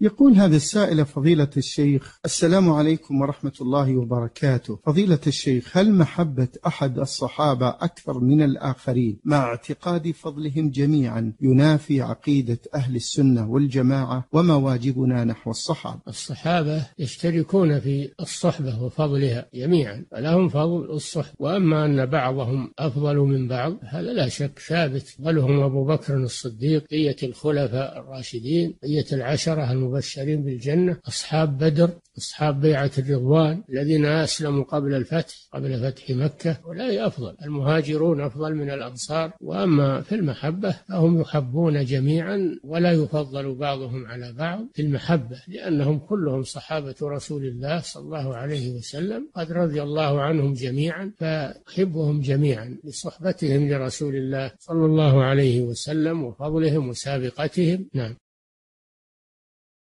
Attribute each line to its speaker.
Speaker 1: يقول هذا السائل فضيلة الشيخ السلام عليكم ورحمة الله وبركاته. فضيلة الشيخ هل محبة أحد الصحابة أكثر من الآخرين؟ مع اعتقاد فضلهم جميعا ينافي عقيدة أهل السنة والجماعة وما واجبنا نحو الصحابة.
Speaker 2: الصحابة يشتركون في الصحبة وفضلها جميعا فلهم فضل الصحبة وأما أن بعضهم أفضل من بعض هذا لا شك ثابت. بلهم أبو بكر الصديق بقية الخلفاء الراشدين بقية العشرة المبشرين بالجنة أصحاب بدر أصحاب بيعة الرضوان الذين أسلموا قبل الفتح قبل فتح مكة أولئك أفضل. المهاجرون أفضل من الأنصار وأما في المحبة فهم يحبون جميعا ولا يفضل بعضهم على بعض في المحبة لأنهم كلهم صحابة رسول الله صلى الله عليه وسلم قد رضي الله عنهم جميعا فأحبهم جميعا لصحبتهم لرسول الله صلى الله عليه وسلم وفضلهم وسابقتهم. نعم.